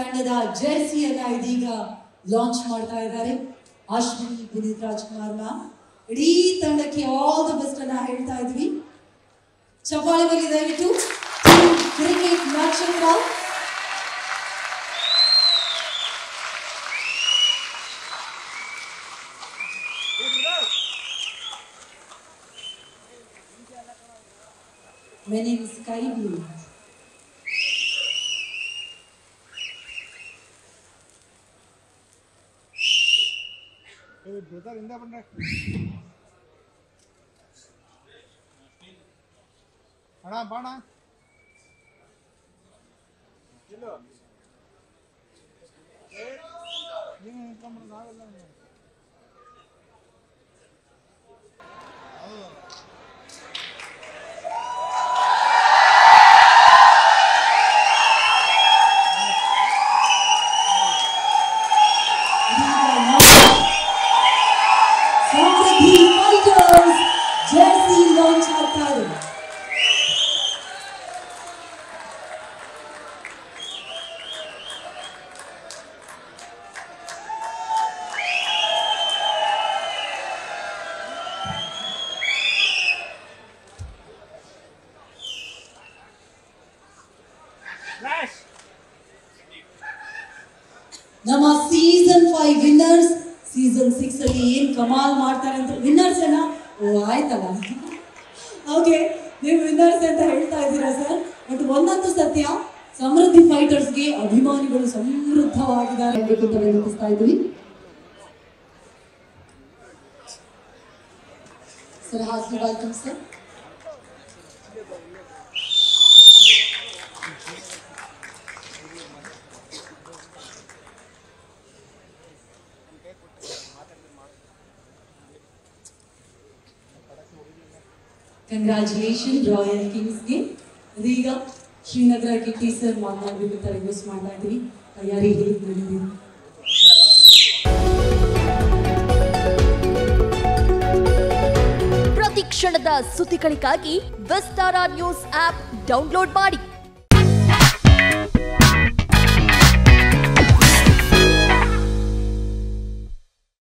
ತಂಡದ ಜೆರ್ಸಿಯನ್ನ ಇದೀಗ ಲಾಂಚ್ ಮಾಡ್ತಾ ಇದ್ದಾರೆ. ಅಶ್ವಿನಿ, ಪುನೀತ್ ರಾಜ್ಕುಮಾರ್ ಮ್ಯಾಮ್. ಇಡೀ ತಂಡಕ್ಕೆ ಆಲ್ ದ ಬೆಸ್ಟ್ ಅನ್ನ ಹೇಳ್ತಾ ಇದ್ವಿ. ಚಪ್ಪಾಳೆ ಬಗ್ಗೆ ದಯವಿಟ್ಟು. ಕ್ರಿಕೆಟ್ ನಕ್ಷತ್ರ. My name is Sky Blue. ஏய் பிரதர் என்ன பண்ற? அண்ணா பாணா இல்லை. ஏன் என்ன பண்ணுறது நாகெல்லாம் ನಮ್ಮ season five winners season six ಅಲ್ಲಿ ಏನ್ ಕಮಾಲ್ ಮಾಡ್ತಾರೆ ಅಂತ ವಿನ್ನರ್ಸ್ ಏನ? ಓ, ಆಯ್ತಲ್ಲ. ಓಕೆ ನೀವು ವಿನ್ನರ್ಸ್ ಅಂತ ಹೇಳ್ತಾ ಇದ್ದೀರಾ ಸರ್? ಬಟ್ ಒಂದಂತ ಸತ್ಯ, ಸಮೃದ್ಧಿ ಫೈಟರ್ಸ್ಗೆ ಅಭಿಮಾನಿಗಳು ಸಮೃದ್ಧವಾಗಿದ್ದಾರೆ ಅಂತ ವಿನಂತಿಸ್ತಾ ಇದ್ವಿ ಸರ್ ಹಾಸ್ಲಿ ವೆಲ್ಕಮ್ ಸರ್ ಕಂಗ್ರ್ಯಾಚುಲೇಷನ್ ರಾಯಲ್ ಕಿಂಗ್ಸ್ಗೆ ಇದೀಗ ಶ್ರೀನಗರ ಕಿಟ್ಟಿ ಸರ್ ಮಾತಾಡಬೇಕು ಅಂತ ರಿಕ್ವೆಸ್ಟ್ ಮಾಡ್ತಾ ಇದ್ದೀವಿ. ತಯಾರಿ ಹೇಗೆ ನಡೆದಿದೆ ಪ್ರತಿ ಕ್ಷಣದ ಸುದ್ದಿಗಳಿಗಾಗಿ ವಿಸ್ತಾರ ನ್ಯೂಸ್ ಆಪ್ ಡೌನ್ಲೋಡ್ ಮಾಡಿ.